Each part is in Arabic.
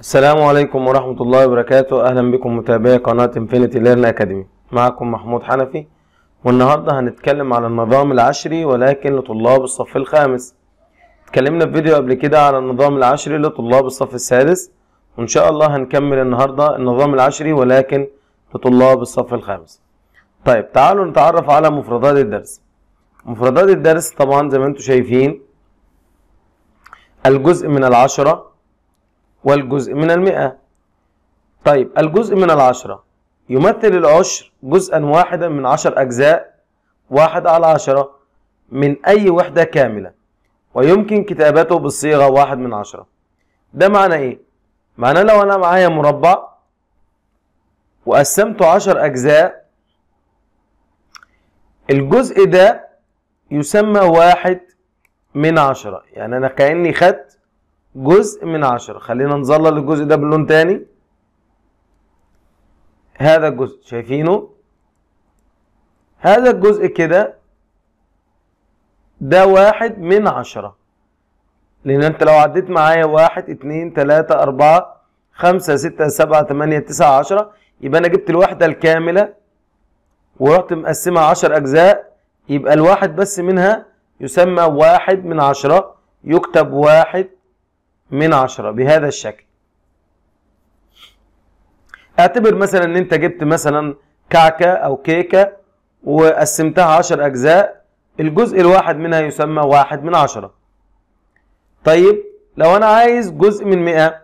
السلام عليكم ورحمة الله وبركاته. أهلا بكم متابعي قناة Infinity Learn Academy معكم محمود حنفي. والنهاردة هنتكلم على النظام العشري ولكن لطلاب الصف الخامس. اتكلمنا في فيديو قبل كده على النظام العشري لطلاب الصف السادس. وإن شاء الله هنكمل النهاردة النظام العشري ولكن لطلاب الصف الخامس. طيب تعالوا نتعرف على مفردات الدرس. مفردات الدرس طبعا زي ما أنتم شايفين الجزء من العشرة والجزء من المئة. طيب الجزء من العشرة. يمثل العشر جزءا واحدا من عشر أجزاء واحد على عشرة من أي وحدة كاملة. ويمكن كتابته بالصيغة واحد من عشرة. ده معنى إيه؟ معناه لو أنا معايا مربع وقسمته عشر أجزاء الجزء ده يسمى واحد من عشرة. يعني أنا كأني خدت جزء من عشرة خلينا نظلل الجزء ده بلون تاني. هذا الجزء شايفينه؟ هذا الجزء كده ده واحد من عشرة. لأن أنت لو عديت معايا واحد اتنين تلاتة أربعة خمسة ستة سبعة تمانية تسعة عشرة يبقى أنا جبت الوحدة الكاملة ورحت مقسمها عشر أجزاء يبقى الواحد بس منها يسمى واحد من عشرة يكتب واحد من عشرة بهذا الشكل. اعتبر مثلا إن أنت جبت مثلا كعكة أو كيكة وقسمتها عشر أجزاء الجزء الواحد منها يسمى واحد من عشرة. طيب لو أنا عايز جزء من مئة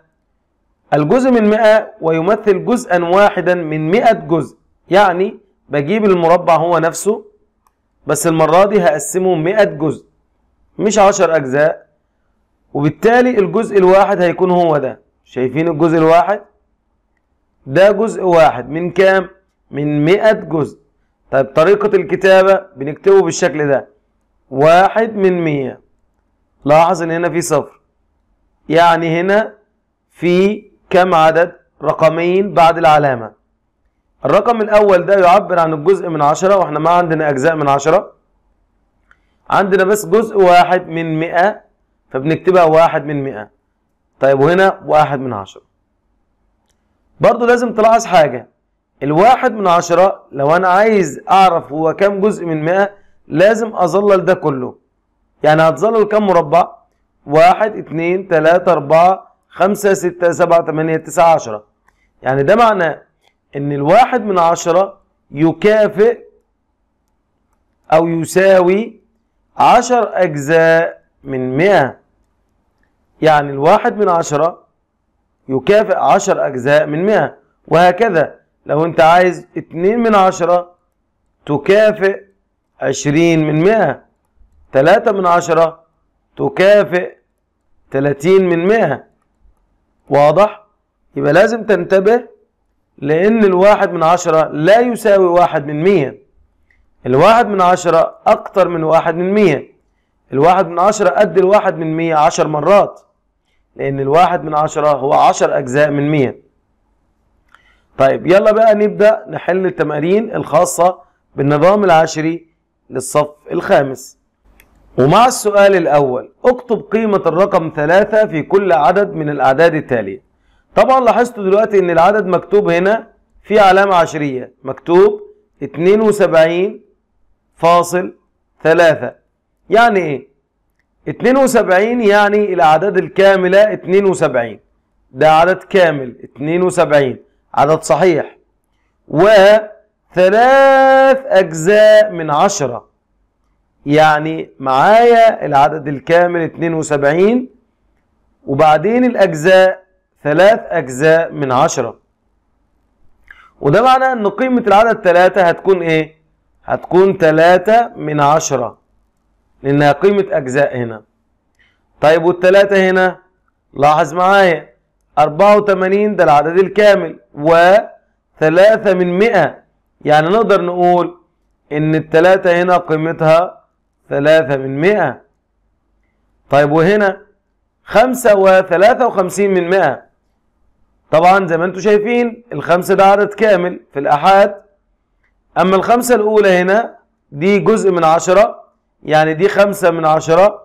الجزء من مئة ويمثل جزءا واحدا من مئة جزء يعني بجيب المربع هو نفسه بس المرة دي هقسمه مئة جزء مش عشر أجزاء. وبالتالي الجزء الواحد هيكون هو ده. شايفين الجزء الواحد؟ ده جزء واحد. من كام؟ من مئة جزء. طيب طريقة الكتابة بنكتبه بالشكل ده. واحد من مية لاحظ إن هنا في صفر. يعني هنا في كم عدد؟ رقمين بعد العلامة. الرقم الأول ده يعبر عن الجزء من عشرة وإحنا ما عندنا أجزاء من عشرة. عندنا بس جزء واحد من مئة. فبنكتبها واحد من مئة. طيب وهنا واحد من عشرة. برضو لازم تلاحظ حاجة. الواحد من عشرة لو أنا عايز أعرف هو كام جزء من مئة لازم أظلل ده كله. يعني هتظلل كام مربع؟ واحد اتنين تلاتة أربعة خمسة ستة سبعة تمانية تسعة عشرة. يعني ده معناه إن الواحد من عشرة يكافئ أو يساوي عشر أجزاء من مئة. يعني الواحد من عشرة يكافئ عشر أجزاء من مئة. وهكذا لو أنت عايز اتنين من عشرة تكافئ عشرين من مئة. تلاتة من عشرة تكافئ تلاتين من مئة. واضح؟ يبقى لازم تنتبه لأن الواحد من عشرة لا يساوي واحد من مية الواحد من عشرة أكتر من واحد من مية الواحد من عشرة قد الواحد من مية عشر مرات. لأن الواحد من عشرة هو عشر أجزاء من مية. طيب يلا بقى نبدأ نحل التمارين الخاصة بالنظام العشري للصف الخامس. ومع السؤال الأول اكتب قيمة الرقم ثلاثة في كل عدد من الأعداد التالية. طبعا لاحظتوا دلوقتي إن العدد مكتوب هنا في علامة عشرية. مكتوب 72 فاصل ثلاثة. يعني إيه؟ 72 يعني الاعداد الكاملة 72 ده عدد كامل 72 عدد صحيح. وثلاث أجزاء من عشرة. يعني معايا العدد الكامل 72 وبعدين الأجزاء ثلاث أجزاء من عشرة. وده معناه إن قيمة العدد ثلاثة هتكون إيه؟ هتكون ثلاثة من عشرة. لأنها قيمة أجزاء هنا. طيب والثلاثة هنا؟ لاحظ معايا. 84 ده العدد الكامل. وثلاثة من مئة. يعني نقدر نقول إن الثلاثة هنا قيمتها ثلاثة من مئة. طيب وهنا؟ خمسة وثلاثة وخمسين من مئة. طبعا زي ما أنتم شايفين الخمسة ده عدد كامل في الأحاد. أما الخمسة الأولى هنا دي جزء من عشرة. يعني دي خمسة من عشرة.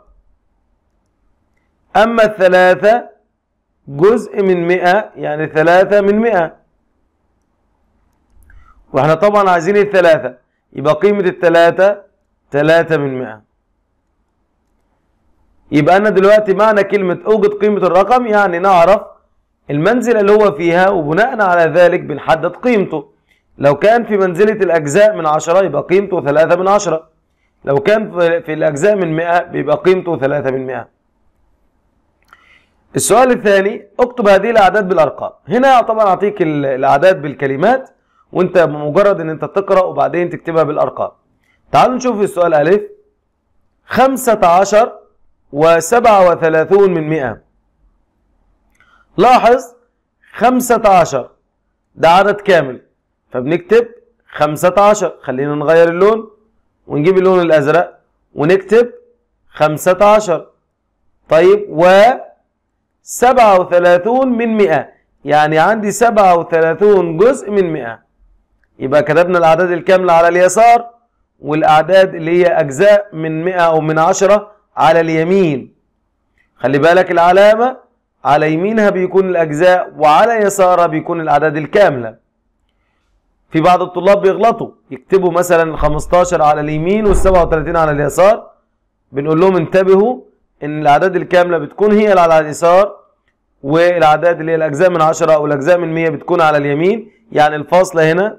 أما الثلاثة جزء من 100 يعني 3 من 100 وإحنا طبعا عايزين الثلاثة. يبقى قيمة الثلاثة 3 من 100 يبقى أنا دلوقتي معنى كلمة أوجد قيمة الرقم يعني نعرف المنزلة اللي هو فيها وبناء على ذلك بنحدد قيمته. لو كان في منزلة الأجزاء من 10 يبقى قيمته 3 من 10 لو كان في الأجزاء من 100 بيبقى قيمته 3 من 100 السؤال الثاني اكتب هذه الأعداد بالأرقام. هنا طبعا أعطيك الأعداد بالكلمات وأنت بمجرد إن أنت تقرأ وبعدين تكتبها بالأرقام. تعالوا نشوف السؤال ألف. 15 و37 من 100 لاحظ 15 ده عدد كامل. فبنكتب 15 خلينا نغير اللون. ونجيب اللون الأزرق ونكتب 15 طيب و 37 من 100 يعني عندي 37 جزء من 100 يبقى كتبنا الأعداد الكاملة على اليسار والأعداد اللي هي أجزاء من 100 أو من 10 على اليمين. خلي بالك العلامة على يمينها بيكون الأجزاء وعلى يسارها بيكون الأعداد الكاملة. في بعض الطلاب بيغلطوا. يكتبوا مثلا 15 على اليمين وال 37 على اليسار. بنقول لهم انتبهوا إن الأعداد الكاملة بتكون هي اللي على اليسار والأعداد اللي هي الأجزاء من 10 أو الأجزاء من 100 بتكون على اليمين. يعني الفاصلة هنا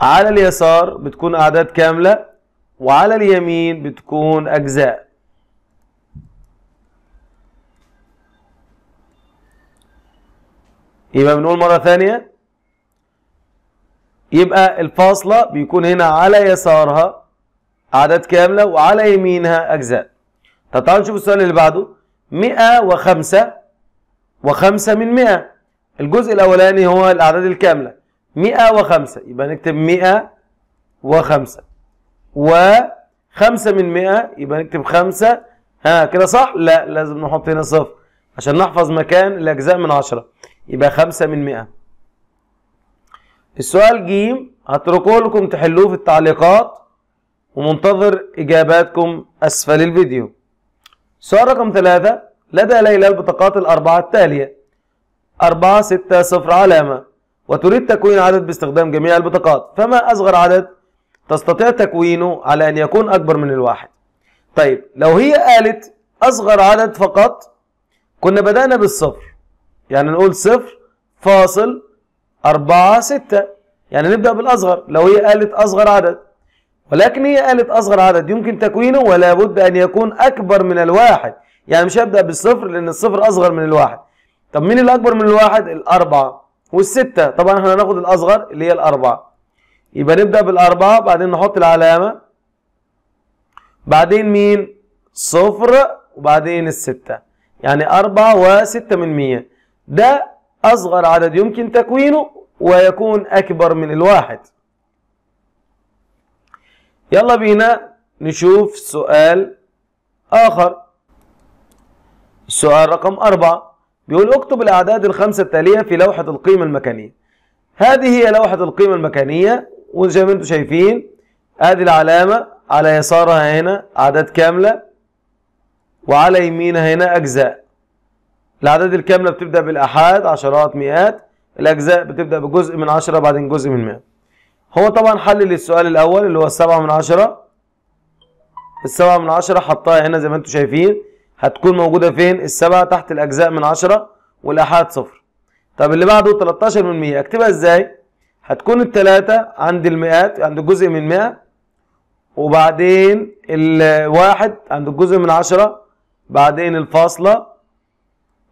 على اليسار بتكون أعداد كاملة وعلى اليمين بتكون أجزاء. يبقى بنقول مرة ثانية. يبقى الفاصلة بيكون هنا على يسارها أعداد كاملة وعلى يمينها أجزاء. طب تعالوا نشوف السؤال اللي بعده. 105 و5 من 100 الجزء الأولاني هو الأعداد الكاملة. 105 يبقى نكتب 105 و5 من 100 يبقى نكتب 5 ها كده صح؟ لا لازم نحط هنا صفر. عشان نحفظ مكان الأجزاء من 10 يبقى 5 من 100 السؤال ج هتركه لكم تحلوه في التعليقات ومنتظر إجاباتكم أسفل الفيديو. سؤال رقم ثلاثة لدى ليلى البطاقات الأربعة التالية. أربعة ستة صفر علامة. وتريد تكوين عدد باستخدام جميع البطاقات. فما أصغر عدد تستطيع تكوينه على أن يكون أكبر من الواحد؟ طيب لو هي قالت أصغر عدد فقط كنا بدأنا بالصفر. يعني نقول صفر فاصل أربعة ستة. يعني نبدأ بالأصغر. لو هي قالت أصغر عدد. ولكن هي قالت أصغر عدد. يمكن تكوينه ولا بد أن يكون أكبر من الواحد. يعني مش هبدأ بالصفر لأن الصفر أصغر من الواحد. طب مين الأكبر من الواحد؟ الأربعة والستة. طبعا إحنا هناخد الأصغر اللي هي الأربعة. يبقى نبدأ بالأربعة بعدين نحط العلامة. بعدين مين؟ صفر وبعدين الستة. يعني أربعة وستة من مية. ده أصغر عدد. يمكن تكوينه ويكون أكبر من الواحد. يلا بينا نشوف سؤال آخر. السؤال رقم أربعة. بيقول اكتب الأعداد الخمسة التالية في لوحة القيمة المكانية. هذه هي لوحة القيمة المكانية وزي ما أنتم شايفين ادي العلامة على يسارها هنا أعداد كاملة وعلى يمينها هنا أجزاء. الأعداد الكاملة بتبدأ بالآحاد عشرات مئات. الأجزاء بتبدأ بجزء من عشرة بعدين جزء من مئة. هو طبعا حلل السؤال الأول اللي هو السبعة من عشرة. السبعة من عشرة حطها هنا زي ما أنتم شايفين. هتكون موجودة فين؟ السبعة تحت الأجزاء من عشرة والآحاد صفر. طب اللي بعده 13 من 100 اكتبها إزاي؟ هتكون التلاتة عند المئات عند جزء من 100 وبعدين الواحد عند الجزء من عشرة. بعدين الفاصلة.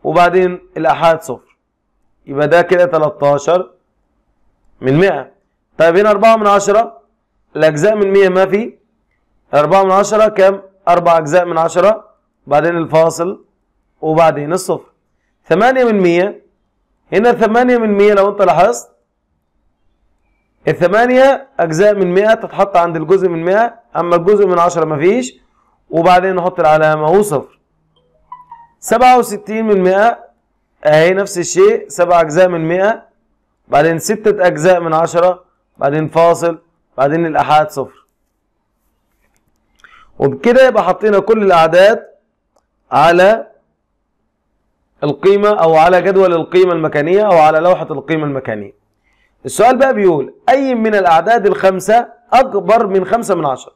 وبعدين الآحاد صفر. يبقى ده كده 13 من 100 طيب هنا 4 من 10 الأجزاء من 100 ما في؟ 4 من 10 كام؟ 4 أجزاء من 10 بعدين الفاصل وبعدين الصفر. 8 من 100 هنا 8 من 100 لو أنت لاحظت. الثمانية أجزاء من 100 تتحط عند الجزء من 100 أما الجزء من 10 مفيش وبعدين نحط العلامة وصفر. 67 من 100 اهي نفس الشيء سبع أجزاء من 100 بعدين ستة أجزاء من 10 بعدين فاصل بعدين الأحاد صفر وبكده يبقى حطينا كل الأعداد على القيمة أو على جدول القيمة المكانية أو على لوحة القيمة المكانية السؤال بقى بيقول أي من الأعداد الخمسة أكبر من خمسة من عشرة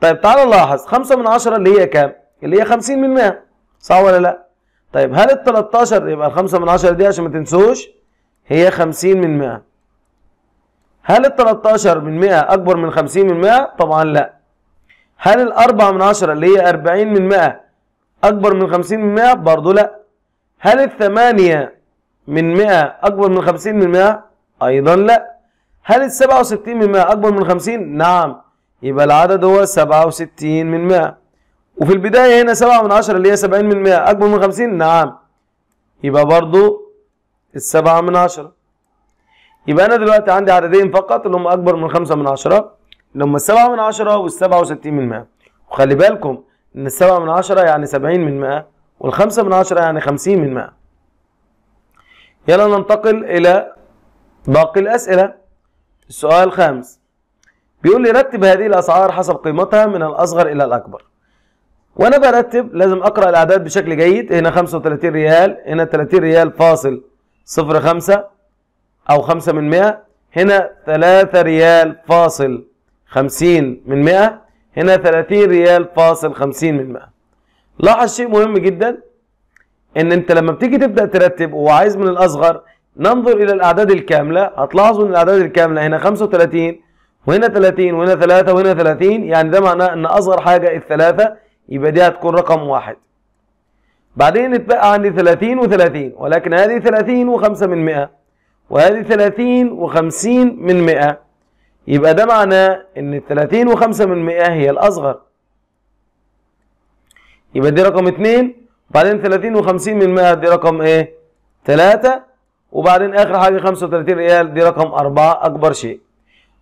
طيب تعال نلاحظ خمسة من عشرة اللي هي كام؟ اللي هي خمسين من مئة صح ولا لا؟ طيب هل ال 13 يبقى الخمسة من عشرة دي عشان ما تنسوش؟ هي خمسين من مئة. هل ال 13 من 100 أكبر من 50 من 100 طبعا لا. هل الأربعة من عشرة اللي هي 40 من 100 أكبر من 50 من 100 برضه لا. هل الثمانية من 100 أكبر من 50 من 100 أيضا لا. هل ال 67 من 100 أكبر من 50 نعم. يبقى العدد هو 67 من 100 وفي البداية هنا 7 من 10 اللي هي 70 من 100 أكبر من 50 نعم. يبقى برضه السبعة من عشرة. يبقى أنا دلوقتي عندي عددين فقط اللي هم أكبر من خمسة من عشرة اللي هم السبعة من عشرة والسبعة وستين من مئة. وخلي بالكم إن السبعة من عشرة يعني سبعين من مئة والخمسة من عشرة يعني خمسين من مئة. يلا ننتقل إلى باقي الأسئلة. السؤال الخامس. بيقول لي رتب هذه الأسعار حسب قيمتها من الأصغر إلى الأكبر. وأنا برتب لازم أقرأ الأعداد بشكل جيد. هنا 35 ريال هنا 30 ريال فاصل صفر خمسة أو خمسة من مئة. هنا 3 ريال فاصل 50 من 100 هنا 30 ريال فاصل 50 من 100 لاحظ شيء مهم جدا إن أنت لما بتيجي تبدأ ترتب وعايز من الأصغر ننظر إلى الأعداد الكاملة. هتلاحظوا إن الأعداد الكاملة هنا 35 وهنا 30 وهنا 3 وهنا 30 يعني ده معناه إن أصغر حاجة الثلاثة. يبقى دي هتكون رقم واحد. بعدين اتبقى عندي 30 و30 ولكن هذه 30 و5 من 100 وهذه 30 و50 من 100 يبقى ده معناه إن 30 و5 من 100 هي الأصغر. يبقى دي رقم 2 وبعدين 30 و50 من 100 دي رقم إيه؟ 3 وبعدين آخر حاجة 35 ريال دي رقم 4 أكبر شيء.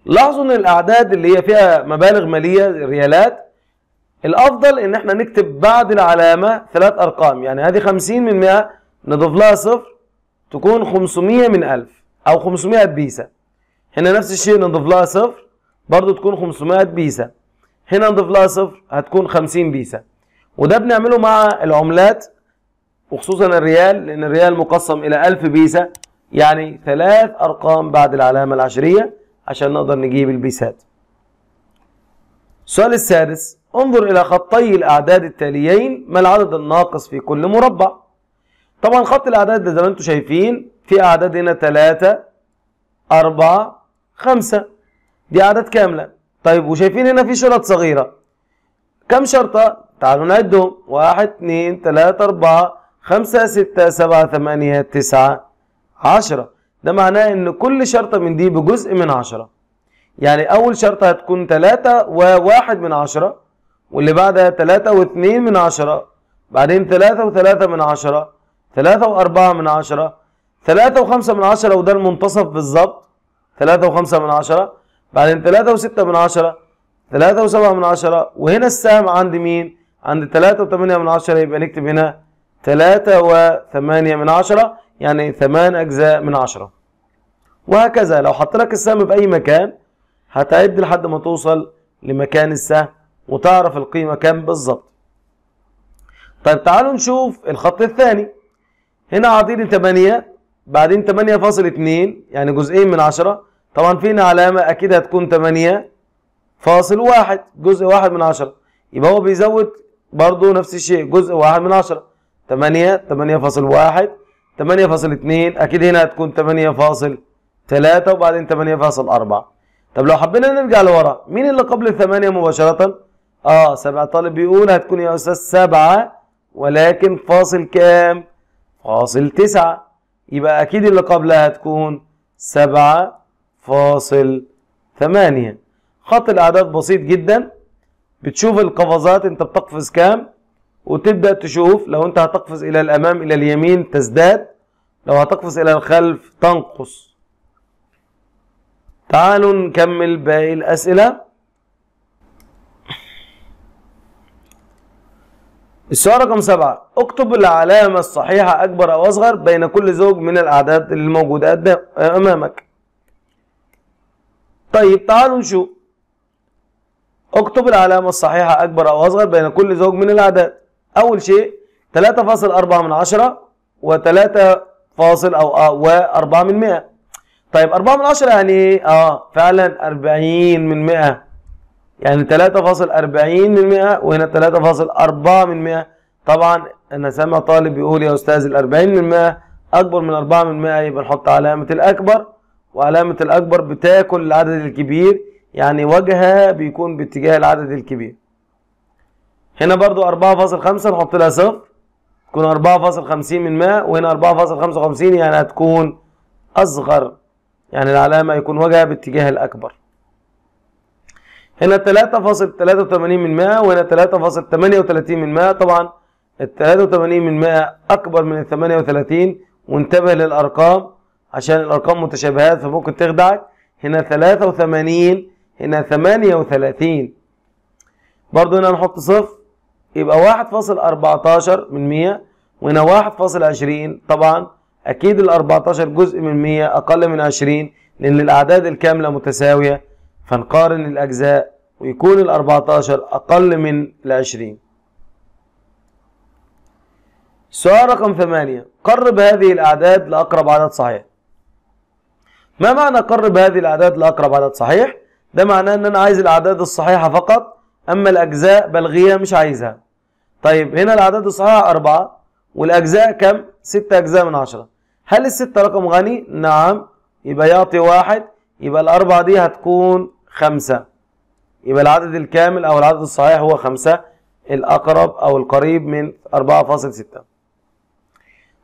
لاحظوا إن الأعداد اللي هي فيها مبالغ مالية ريالات الأفضل إن إحنا نكتب بعد العلامة ثلاث أرقام. يعني هذه 50 من 100 نضيف لها صفر تكون 500 من 1000 أو 500 بيسة. هنا نفس الشيء نضيف لها صفر برضو تكون 500 بيسة. هنا نضيف لها صفر هتكون 50 بيسة. وده بنعمله مع العملات وخصوصا الريال لأن الريال مقسم إلى 1000 بيسة. يعني ثلاث أرقام بعد العلامة العشرية عشان نقدر نجيب البيسات. السؤال السادس انظر إلى خطي الأعداد التاليين ما العدد الناقص في كل مربع؟ طبعا خط الأعداد ده زي ما أنتم شايفين في أعداد هنا 3 4 5 دي أعداد كاملة. طيب وشايفين هنا في شرط صغيرة. كم شرطة؟ تعالوا نعدهم. 1 2 3 4 5 6 7 8 9 10 ده معناه إن كل شرطة من دي بجزء من 10 يعني أول شرطة هتكون 3 و1 من 10 واللي بعدها 3 و2 من 10 بعدين 3 و3 من 10 3 و4 من 10 3 و5 من 10 وده المنتصف بالظبط 3 و5 من 10 بعدين 3 و6 من 10 3 و7 من 10 وهنا السهم عند مين؟ عند 3 و8 من 10 يبقى نكتب هنا 3 و8 من 10 يعني 8 أجزاء من 10 وهكذا لو حط لك السهم في أي مكان هتعد لحد ما توصل لمكان السهم وتعرف القيمة كام بالظبط طيب تعالوا نشوف الخط الثاني. هنا عاطيني 8 بعدين 8.2 يعني جزئين من 10 طبعا فينا علامة أكيد هتكون 8 فاصل واحد جزء واحد من 10 يبقى هو بيزود برضو نفس الشيء جزء واحد من 10 8 8.1 8.2 أكيد هنا هتكون 8.3 وبعدين 8.4 طب لو حبينا نرجع لورا مين اللي قبل الثمانية مباشرة؟ آه سبع طالب بيقول هتكون يا أستاذ سبعة ولكن فاصل كام؟ فاصل تسعة. يبقى أكيد اللي قبلها هتكون سبعة فاصل ثمانية. خط الأعداد بسيط جدا. بتشوف القفزات أنت بتقفز كام؟ وتبدأ تشوف لو أنت هتقفز إلى الأمام إلى اليمين تزداد. لو هتقفز إلى الخلف تنقص. تعالوا نكمل باقي الأسئلة. السؤال رقم سبعة. اكتب العلامة الصحيحة أكبر أو أصغر بين كل زوج من الأعداد الموجودة أمامك. طيب تعالوا نشوف. اكتب العلامة الصحيحة أكبر أو أصغر بين كل زوج من الأعداد. أول شيء 3.4 من عشرة و3 فاصل آه و4 من 100 طيب 4 من 10 يعني إيه؟ آه فعلا 40 من 100 يعني 3.40 من 100 وهنا 3.4 من 100 طبعا أنا سامع طالب بيقول يا أستاذ ال 40 من 100 أكبر من 4 من 100 يبقى نحط علامة الأكبر. وعلامة الأكبر بتاكل العدد الكبير يعني وجهها بيكون باتجاه العدد الكبير. هنا برضو 4.5 نحط لها صفر. تكون 4.50 من 100 وهنا 4.55 يعني هتكون أصغر. يعني العلامة يكون وجهها باتجاه الأكبر. هنا 3.83 من 100 وهنا 3.38 من 100 طبعا ال 83 من 100 أكبر من ال 38 وانتبه للأرقام عشان الأرقام متشابهات فممكن تخدعك. هنا 83 هنا 38 برضو هنا نحط صفر يبقى 1.14 من 100 وهنا 1.20 طبعا أكيد ال 14 جزء من 100 أقل من 20 لأن الأعداد الكاملة متساوية. فنقارن الأجزاء ويكون ال 14 أقل من ال 20 سؤال رقم 8 قرب هذه الأعداد لأقرب عدد صحيح. ما معنى قرب هذه الأعداد لأقرب عدد صحيح؟ ده معناه إن أنا عايز الأعداد الصحيحة فقط أما الأجزاء بلغيها مش عايزها. طيب هنا الأعداد الصحيحة أربعة والأجزاء كم؟ ستة أجزاء من عشرة. هل الستة رقم غني؟ نعم. يبقى يعطي واحد يبقى الأربعة دي هتكون خمسة. يبقى العدد الكامل أو العدد الصحيح هو خمسة. الأقرب أو القريب من 4.6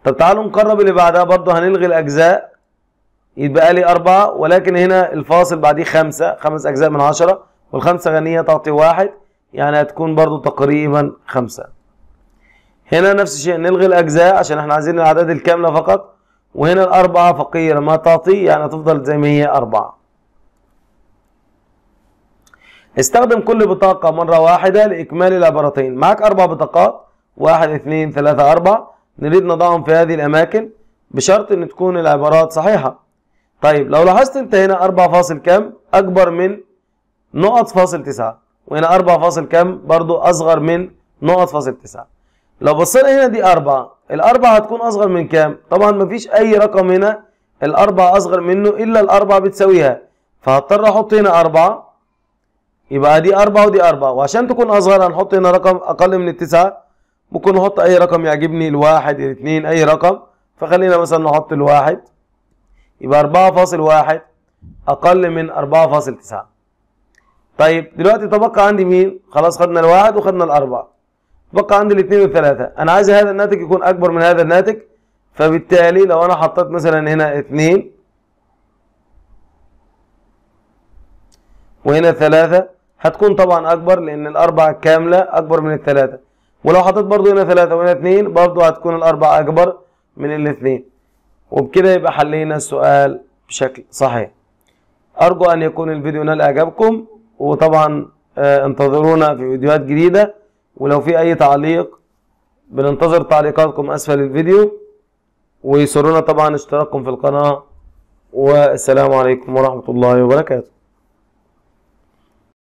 طب تعالوا نقرب اللي بعدها برضه هنلغي الأجزاء. يتبقى لي أربعة ولكن هنا الفاصل بعديه خمسة. خمس أجزاء من عشرة. والخمسة غنية تعطي واحد. يعني هتكون برضه تقريبا خمسة. هنا نفس الشيء نلغي الأجزاء عشان إحنا عايزين الأعداد الكاملة فقط. وهنا الأربعة فقيرة. ما تعطي يعني هتفضل زي ما هي أربعة. استخدم كل بطاقة مرة واحدة لإكمال العبارتين. معك أربع بطاقات. واحد اثنين ثلاثة أربع نريد نضعهم في هذه الأماكن بشرط أن تكون العبارات صحيحة. طيب لو لاحظت أنت هنا أربع فاصل كم؟ أكبر من نقط فاصل تسعة. وهنا أربع فاصل كم؟ برضو أصغر من نقط فاصل تسعة. لو بصينا هنا دي أربعة الأربعة هتكون أصغر من كام؟ طبعا مفيش أي رقم هنا. الأربعة أصغر منه إلا الأربعة بتساويها. فهضطر أحط هنا أربعة. يبقى دي أربعة ودي أربعة وعشان تكون أصغر هنحط هنا رقم أقل من التسعة ممكن نحط أي رقم يعجبني الواحد الاثنين أي رقم. فخلينا مثلا نحط الواحد. يبقى أربعة فاصل واحد أقل من أربعة فاصل تسعة طيب دلوقتي تبقى عندي مين؟ خلاص خدنا الواحد وخدنا الأربعة بقى عندي الاثنين والثلاثة. أنا عايز هذا الناتج يكون أكبر من هذا الناتج فبالتالي لو أنا حطيت مثلا هنا اثنين وهنا ثلاثة. هتكون طبعا أكبر لأن الأربعة كاملة أكبر من الثلاثة. ولو حطيت برضو هنا ثلاثة وهنا اثنين برضو هتكون الأربعة أكبر من الاثنين. وبكده يبقى حلينا السؤال بشكل صحيح. أرجو أن يكون الفيديو نال إعجابكم وطبعا آه، انتظرونا في فيديوهات جديدة. ولو في أي تعليق بننتظر تعليقاتكم أسفل الفيديو. ويسرنا طبعا اشتراككم في القناة. والسلام عليكم ورحمة الله وبركاته.